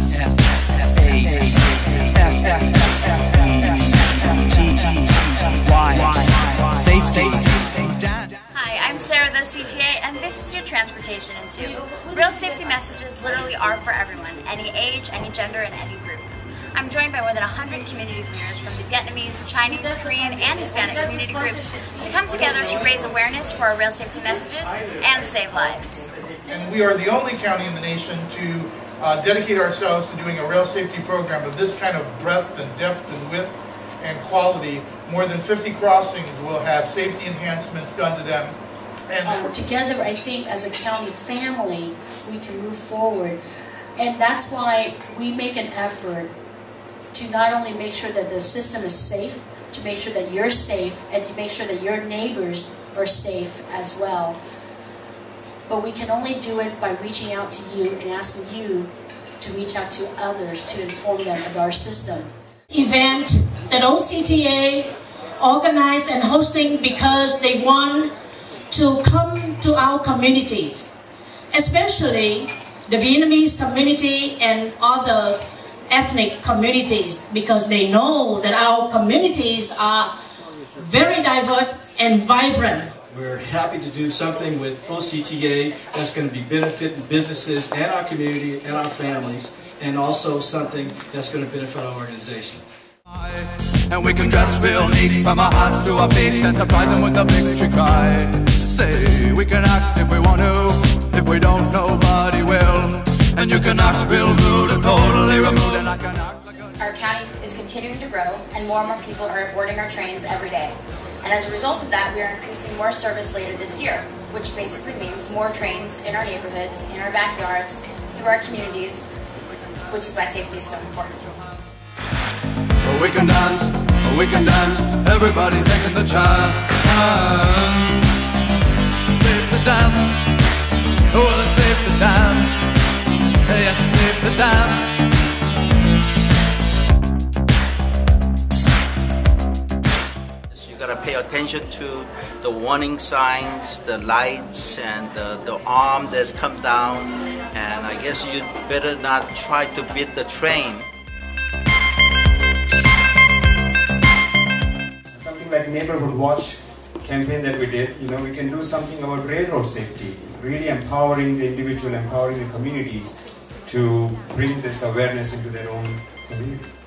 S S A F F T Y Safe Safe Hi, I'm Sarah, the CTA, and this is your Transportation Into. Rail safety messages literally are for everyone, any age, any gender, and any group. I'm joined by more than 100 community leaders from the Vietnamese, Chinese, Korean, and Hispanic community groups to come together to raise awareness for our rail safety messages and save lives. And we are the only county in the nation to uh, dedicate ourselves to doing a rail safety program of this kind of breadth and depth and width and quality. More than 50 crossings will have safety enhancements done to them. And um, together, I think as a county family, we can move forward. And that's why we make an effort to not only make sure that the system is safe, to make sure that you're safe, and to make sure that your neighbors are safe as well. But we can only do it by reaching out to you and asking you to reach out to others to inform them of our system. Event that OCTA organized and hosting because they want to come to our communities, especially the Vietnamese community and others ethnic communities because they know that our communities are very diverse and vibrant. We're happy to do something with OCTA that's going to be benefiting businesses and our community and our families and also something that's going to benefit our organization. And we can dress real neat from our hearts to our feet and surprise them with a victory cry. Say we can act if we want to, if we don't, nobody will. And you can act real rude and totally removed, and I can act like a Our county is continuing to grow, and more and more people are boarding our trains every day. And as a result of that, we are increasing more service later this year, which basically means more trains in our neighborhoods, in our backyards, through our communities, which is why safety is so important. We can dance, we can dance, everybody's taking the chance. Safe to dance, pay attention to the warning signs, the lights, and the, the arm that's come down. And I guess you better not try to beat the train. something like neighborhood watch campaign that we did you know we can do something about railroad safety really empowering the individual empowering the communities to bring this awareness into their own community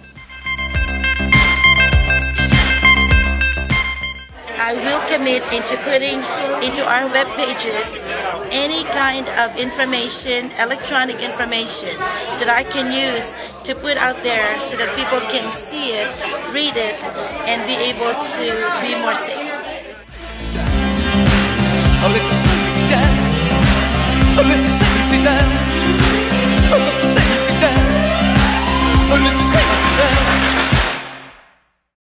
I will commit into putting into our web pages any kind of information, electronic information that I can use to put out there so that people can see it, read it, and be able to be more safe.